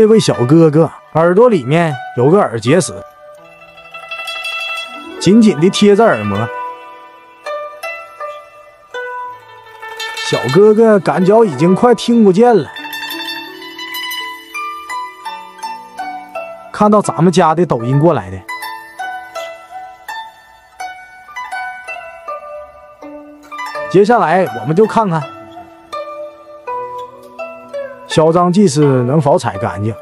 这位小哥哥耳朵里面有个耳结石，紧紧地贴着耳膜。小哥哥感觉已经快听不见了。看到咱们家的抖音过来的，接下来我们就看看嚣张祭司能否踩干净。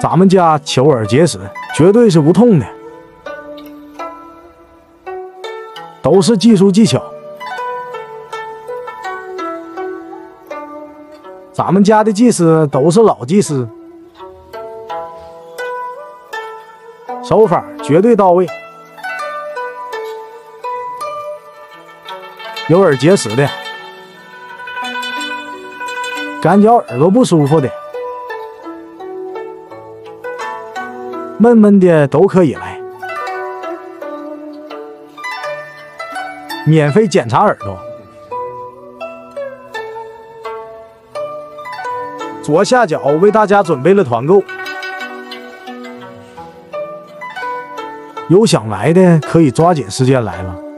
咱们家求耳结石绝对是无痛的，都是技术技巧。咱们家的技师都是老技师，手法绝对到位。有耳结石的，感觉耳朵不舒服的，闷闷的都可以来，免费检查耳朵。左下角为大家准备了团购，有想来的可以抓紧时间来了。